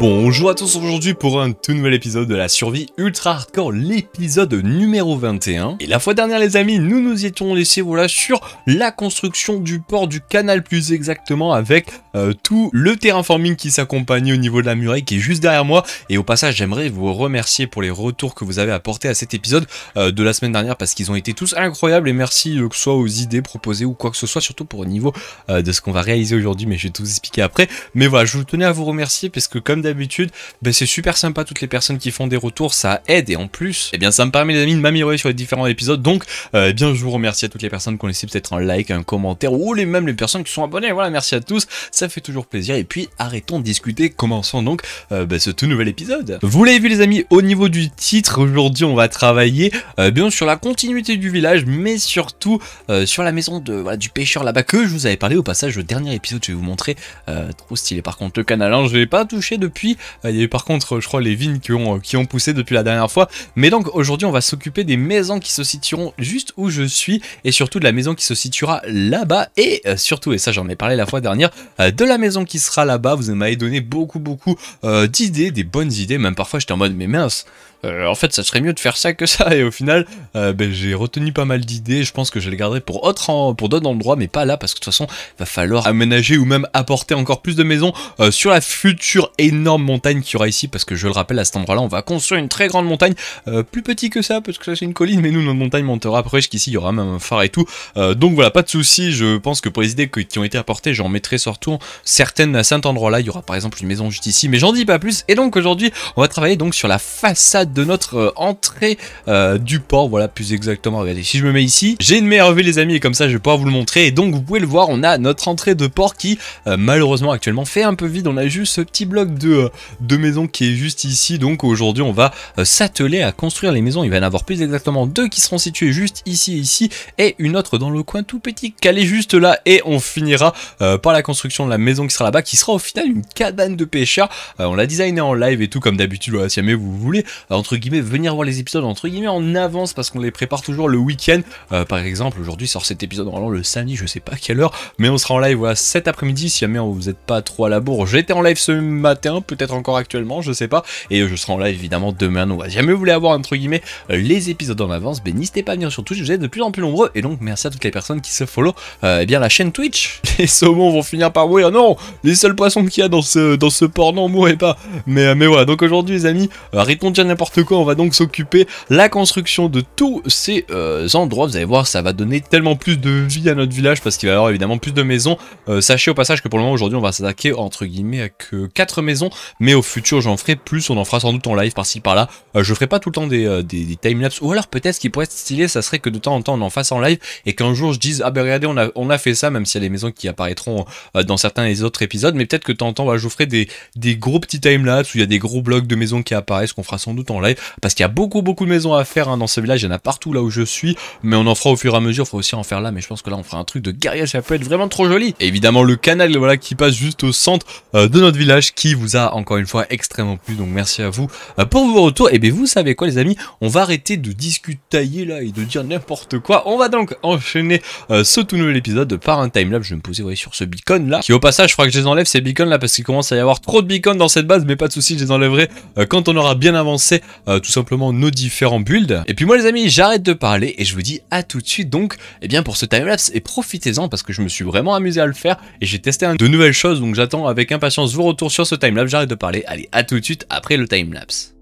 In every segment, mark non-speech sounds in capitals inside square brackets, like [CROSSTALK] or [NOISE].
Bonjour à tous aujourd'hui pour un tout nouvel épisode de la survie ultra hardcore, l'épisode numéro 21. Et la fois dernière les amis, nous nous étions laissés voilà sur la construction du port du canal plus exactement avec euh, tout le terraforming qui s'accompagne au niveau de la muraille qui est juste derrière moi. Et au passage j'aimerais vous remercier pour les retours que vous avez apportés à cet épisode euh, de la semaine dernière parce qu'ils ont été tous incroyables et merci euh, que ce soit aux idées proposées ou quoi que ce soit, surtout pour au niveau de ce qu'on va réaliser aujourd'hui, mais je vais tout vous expliquer après. Mais voilà, je vous tenais à vous remercier parce que comme d'habitude, ben c'est super sympa toutes les personnes qui font des retours, ça aide et en plus, eh bien ça me permet les amis de m'améliorer sur les différents épisodes. Donc, euh, eh bien je vous remercie à toutes les personnes qui ont peut-être un like, un commentaire ou les mêmes les personnes qui sont abonnées. Voilà, merci à tous, ça fait toujours plaisir. Et puis arrêtons de discuter, commençons donc euh, ben, ce tout nouvel épisode. Vous l'avez vu les amis, au niveau du titre, aujourd'hui on va travailler euh, bien sur la continuité du village, mais surtout sur la maison de, du pêcheur là-bas que je vous avais parlé au passage le dernier épisode. Je vais vous montrer, trop stylé par contre le canal, je vais pas touché depuis euh, il y a eu par contre, je crois, les vignes qui ont, qui ont poussé depuis la dernière fois. Mais donc aujourd'hui, on va s'occuper des maisons qui se situeront juste où je suis et surtout de la maison qui se situera là-bas et euh, surtout, et ça j'en ai parlé la fois dernière, euh, de la maison qui sera là-bas. Vous m'avez donné beaucoup, beaucoup d'idées, des bonnes idées. Même parfois, j'étais en mode, mais mince, euh, en fait ça serait mieux de faire ça que ça et au final euh, ben, j'ai retenu pas mal d'idées je pense que je les garderai pour autre pour d'autres endroits mais pas là parce que de toute façon va falloir aménager ou même apporter encore plus de maisons euh, sur la future énorme montagne qu'il y aura ici parce que je le rappelle à cet endroit là on va construire une très grande montagne plus petit que ça parce que ça c'est une colline mais nous notre montagne montera après jusqu'ici il y aura même un phare et tout donc voilà pas de souci je pense que pour les idées qui ont été apportées j'en mettrai surtout certaines à cet endroit là il y aura par exemple une maison juste ici mais j'en dis pas plus et donc aujourd'hui on va travailler donc sur la façade de notre euh, entrée euh, du port. Voilà, plus exactement. Regardez, si je me mets ici, j'ai une meilleure vue, les amis, et comme ça, je vais pouvoir vous le montrer. Et donc, vous pouvez le voir, on a notre entrée de port qui, euh, malheureusement, actuellement, fait un peu vide. On a juste ce petit bloc de, de maison qui est juste ici. Donc, aujourd'hui, on va s'atteler à construire les maisons. Il va y en avoir plus exactement deux qui seront situées juste ici et ici, et une autre dans le coin tout petit, calée juste là. Et on finira par la construction de la maison qui sera là-bas, qui sera au final une cabane de pêcheurs. on l'a designé en live et tout, comme d'habitude. Si jamais vous voulez entre guillemets, venir voir les épisodes entre guillemets en avance parce qu'on les prépare toujours le week-end. Euh, par exemple, aujourd'hui sort cet épisode normalement le samedi, je sais pas quelle heure, mais on sera en live voilà, cet après-midi. Si jamais vous n'êtes pas trop à la bourre, j'étais en live ce matin, peut-être encore actuellement, je sais pas. Et je serai en live évidemment demain. Donc, si jamais vous voulez avoir entre guillemets les épisodes en avance, ben n'hésitez pas à venir sur Twitch, vous êtes de plus en plus nombreux. Et donc, merci à toutes les personnes qui se follow euh, eh bien la chaîne Twitch. [LAUGHS] Les saumons vont finir par mourir. Non, les seuls poissons qu'il y a dans ce, dans ce port, non, mourrez pas. Mais, euh, mais voilà, donc aujourd'hui, les amis, arrêtons de dire n'importe quoi. On va donc s'occuper la construction de tous ces euh, endroits. Vous allez voir, ça va donner tellement plus de vie à notre village parce qu'il va y avoir évidemment plus de maisons. Euh, sachez au passage que pour le moment aujourd'hui on va s'attaquer entre guillemets à que 4 maisons, mais au futur j'en ferai plus, on en fera sans doute en live par-ci par-là. Euh, je ferai pas tout le temps des, des, timelapse, ou alors peut-être ce qui pourrait être stylé, ça serait que de temps en temps on en fasse en live et qu'un jour je dise ah ben regardez on a, on a fait ça, même s'il y a des maisons qui apparaîtront dans certains des autres épisodes, mais peut-être que de temps en temps je vous ferai des, des gros petits timelapse où il y a des gros blocs de maisons qui apparaissent qu'on fera sans doute en live. Parce qu'il y a beaucoup beaucoup de maisons à faire hein, dans ce village, il y en a partout là où je suis, mais on en fera au fur et à mesure, il faut aussi en faire là, mais je pense que là on fera un truc de guerrier, ça peut être vraiment trop joli. Et évidemment le canal voilà qui passe juste au centre euh, de notre village qui vous a encore une fois extrêmement plu, donc merci à vous euh, pour vos retours. Et bien vous savez quoi les amis, on va arrêter de discuter là et de dire n'importe quoi, on va donc enchaîner euh, ce tout nouvel épisode par un timelapse, je vais me poser voyez, sur ce beacon là, qui au passage je crois que je les enlève ces beacons là parce qu'il commence à y avoir trop de beacons dans cette base, mais pas de soucis, je les enlèverai quand on aura bien avancé tout simplement nos différents builds. Et puis moi les amis, j'arrête de parler et je vous dis à tout de suite. Donc, eh bien pour ce timelapse et profitez-en parce que je me suis vraiment amusé à le faire et j'ai testé de nouvelles choses donc j'attends avec impatience vos retours sur ce timelapse, j'arrête de parler, allez à tout de suite après le timelapse.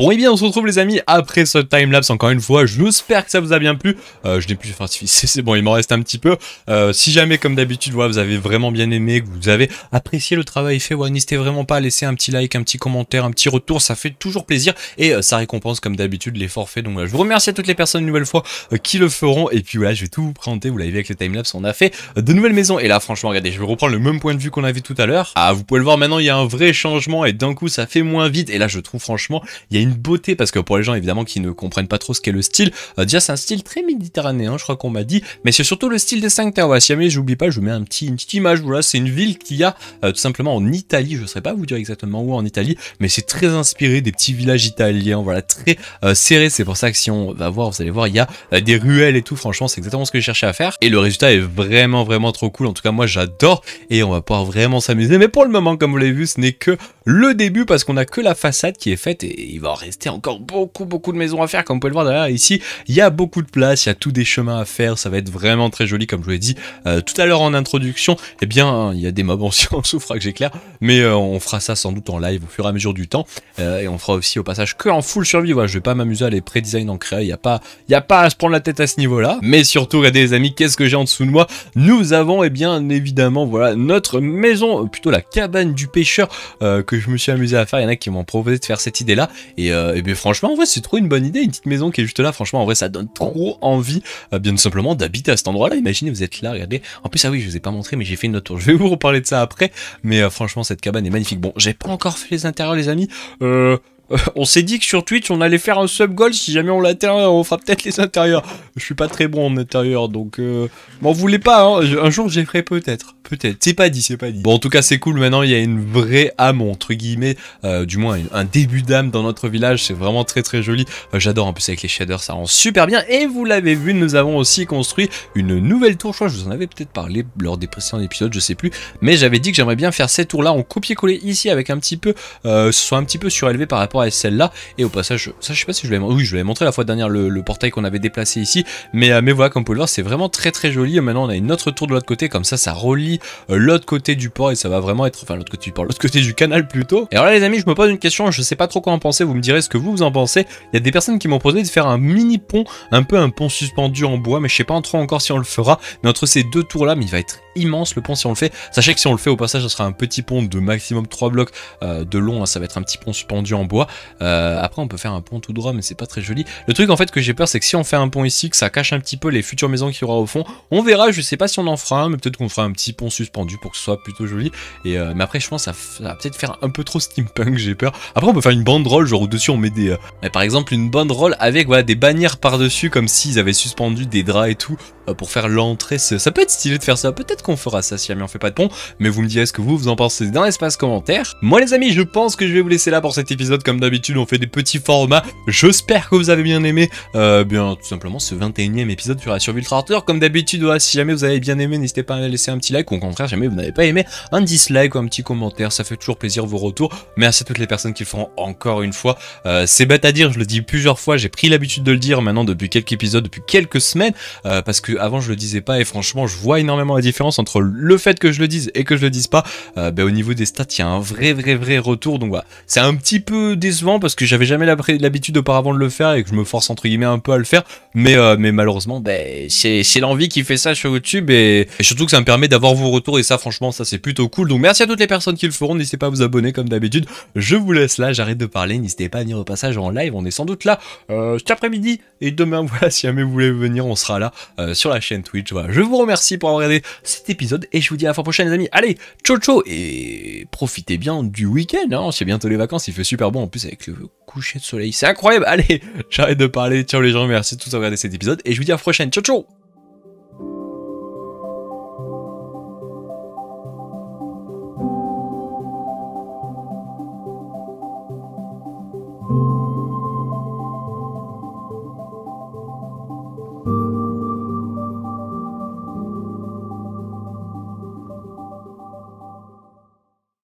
Bon et bien on se retrouve les amis après ce timelapse. Encore une fois, j'espère que ça vous a bien plu, euh, je n'ai plus de [LAUGHS] c'est bon il m'en reste un petit peu, euh, si jamais comme d'habitude voilà, vous avez vraiment bien aimé, que vous avez apprécié le travail fait, n'hésitez vraiment pas à laisser un petit like, un petit commentaire, un petit retour, ça fait toujours plaisir. Et euh, ça récompense comme d'habitude les forfaits, donc voilà, je vous remercie à toutes les personnes une nouvelle fois qui le feront. Et puis voilà je vais tout vous présenter, vous l'avez vu avec le timelapse, on a fait de nouvelles maisons. Et là franchement regardez je vais reprendre le même point de vue qu'on avait tout à l'heure, ah vous pouvez le voir maintenant il y a un vrai changement. Et d'un coup ça fait moins vite. Et là je trouve franchement il y a une beauté parce que pour les gens évidemment qui ne comprennent pas trop ce qu'est le style, euh, déjà c'est un style très méditerranéen, je crois qu'on m'a dit, mais c'est surtout le style des 5 terres. Voilà, si jamais j'oublie pas, je vous mets un petit, une petite image. Voilà, c'est une ville qu'il y a euh, tout simplement en Italie. Je ne saurais pas vous dire exactement où en Italie, mais c'est très inspiré des petits villages italiens. Voilà, très euh, serré. C'est pour ça que si on va voir, vous allez voir, il y a des ruelles et tout. Franchement, c'est exactement ce que j'ai cherché à faire. Et le résultat est vraiment, vraiment trop cool. En tout cas, moi, j'adore et on va pouvoir vraiment s'amuser. Mais pour le moment, comme vous l'avez vu, ce n'est que le début parce qu'on a que la façade qui est faite et il va rester encore beaucoup, beaucoup de maisons à faire. Comme vous pouvez le voir derrière ici, il y a beaucoup de place, il y a tous des chemins à faire. Ça va être vraiment très joli, comme je vous l'ai dit euh, tout à l'heure en introduction. Eh bien, il y a des mobs, on, on souffre que j'éclaire, mais euh, on fera ça sans doute en live au fur et à mesure du temps. Euh, et on fera aussi au passage que en full survie. Voilà, je vais pas m'amuser à les pré-design en créa. Il n'y a pas, a pas à se prendre la tête à ce niveau-là. Mais surtout, regardez les amis, qu'est-ce que j'ai en dessous de moi? Nous avons, eh bien, évidemment, voilà, notre maison, plutôt la cabane du pêcheur que je me suis amusé à faire. Il y en a qui m'ont proposé de faire cette idée-là. Et, et bien, franchement, en vrai, c'est trop une bonne idée. Une petite maison qui est juste là. Franchement, en vrai, ça donne trop envie, bien simplement, d'habiter à cet endroit-là. Imaginez, vous êtes là, regardez. En plus, ah oui, je vous ai pas montré, mais j'ai fait une autre tour. Je vais vous reparler de ça après. Mais euh, franchement, cette cabane est magnifique. Bon, j'ai pas encore fait les intérieurs, les amis. Euh, [LAUGHS] on s'est dit que sur Twitch, on allait faire un sub goal. Si jamais on l'atteint, on fera peut-être les intérieurs. Je suis pas très bon en intérieur, donc euh, m'en voulez pas. Hein. Un jour, j'y ferai peut-être. Peut-être. C'est pas dit, c'est pas dit. Bon, en tout cas, c'est cool. Maintenant, il y a une vraie âme, entre guillemets, euh, du moins un début d'âme dans notre village. C'est vraiment très très joli. Euh, j'adore en plus avec les shaders, ça rend super bien. Et vous l'avez vu, nous avons aussi construit une nouvelle tour. Je crois que je vous en avais peut-être parlé lors des précédents épisodes, je sais plus. Mais j'avais dit que j'aimerais bien faire cette tour-là en copier-coller ici avec un petit peu, euh, soit un petit peu surélevé par rapport à celle-là. Et au passage, ça, je sais pas si je l'avais, oui, je montré la fois dernière le, portail qu'on avait déplacé ici. Mais, mais voilà, comme vous pouvez le voir, c'est vraiment très très joli. Et maintenant, on a une autre tour de l'autre côté, comme ça, ça relie l'autre côté du port et ça va vraiment être, enfin l'autre côté du port, l'autre côté du canal plutôt. Et alors là les amis, je me pose une question, je sais pas trop quoi en penser, vous me direz ce que vous vous en pensez. Il y a des personnes qui m'ont proposé de faire un mini pont, un peu un pont suspendu en bois, mais je sais pas trop encore si on le fera. Mais entre ces deux tours là, mais il va être immense le pont si on le fait. Sachez que si on le fait au passage, ce sera un petit pont de maximum 3 blocs euh, de long, hein. ça va être un petit pont suspendu en bois. Euh, après on peut faire un pont tout droit, mais c'est pas très joli. Le truc en fait que j'ai peur, c'est que si on fait un pont ici, que ça cache un petit peu les futures maisons qu'il y aura au fond, on verra, je sais pas si on en fera un, mais peut-être qu'on fera un petit pont suspendu pour que ce soit plutôt joli. Et euh, mais après, je pense que ça, va peut-être faire un peu trop steampunk, j'ai peur. Après, on peut faire une banderole, genre au-dessus, on met des. Euh, par exemple, une banderole avec voilà, des bannières par-dessus, comme s'ils avaient suspendu des draps et tout, pour faire l'entrée. Ça peut être stylé de faire ça. Peut-être qu'on fera ça si jamais on fait pas de pont. Mais vous me direz ce que vous, vous en pensez dans l'espace commentaire. Moi, les amis, je pense que je vais vous laisser là pour cet épisode. Comme d'habitude, on fait des petits formats. J'espère que vous avez bien aimé, bien, tout simplement, ce 21 e épisode sur la survie ultra Comme d'habitude, si jamais vous avez bien aimé, n'hésitez pas à laisser un petit like. Ou au contraire, jamais vous n'avez pas aimé, un dislike ou un petit commentaire, ça fait toujours plaisir vos retours. Merci à toutes les personnes qui le feront encore une fois. Euh, c'est bête à dire, je le dis plusieurs fois, j'ai pris l'habitude de le dire maintenant depuis quelques épisodes, depuis quelques semaines, euh, parce que avant je le disais pas et franchement je vois énormément la différence entre le fait que je le dise et que je le dise pas. Euh, ben, au niveau des stats, il y a un vrai vrai vrai retour, donc voilà. C'est un petit peu décevant parce que j'avais jamais l'habitude auparavant de le faire et que je me force entre guillemets un peu à le faire, mais, mais malheureusement, ben, c'est l'envie qui fait ça sur YouTube et, surtout que ça me permet d'avoir vos retours et ça franchement ça c'est plutôt cool. Donc merci à toutes les personnes qui le feront, n'hésitez pas à vous abonner comme d'habitude. Je vous laisse là, j'arrête de parler, n'hésitez pas à venir au passage en live, on est sans doute là euh, cet après-midi. Et demain, [LAUGHS] voilà, si jamais vous voulez venir, on sera là euh, sur la chaîne Twitch. Voilà, je vous remercie pour avoir regardé cet épisode et je vous dis à la fois prochaine les amis. Allez, ciao ciao et profitez bien du week-end, hein, c'est bientôt les vacances, il fait super bon plus avec le coucher de soleil, c'est incroyable. Allez, [LAUGHS] j'arrête de parler, ciao les gens, merci de tous avoir regardé cet épisode et je vous dis à la prochaine, ciao ciao